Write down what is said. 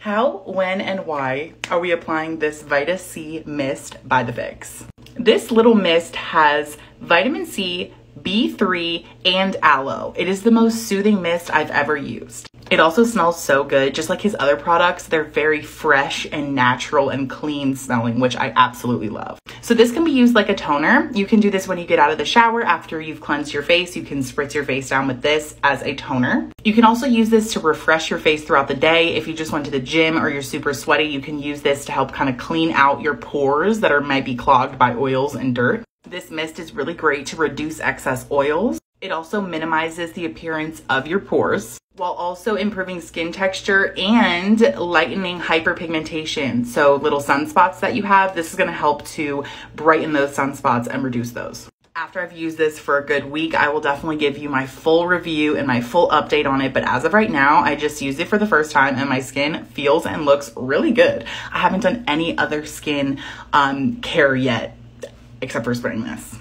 How, when, and why are we applying this Vita C Mist by the Phix? This little mist has vitamin C, B3, and aloe. It is the most soothing mist I've ever used. It also smells so good, just like his other products. They're very fresh and natural and clean smelling, which I absolutely love. So this can be used like a toner. You can do this when you get out of the shower after you've cleansed your face. You can spritz your face down with this as a toner. You can also use this to refresh your face throughout the day. If you just went to the gym or you're super sweaty, you can use this to help kind of clean out your pores that are might be clogged by oils and dirt. This mist is really great to reduce excess oils. It also minimizes the appearance of your pores while also improving skin texture and lightening hyperpigmentation. So little sunspots that you have, this is gonna help to brighten those sunspots and reduce those. After I've used this for a good week, I will definitely give you my full review and my full update on it. But as of right now, I just used it for the first time and my skin feels and looks really good. I haven't done any other skin um, care yet except for spraying this.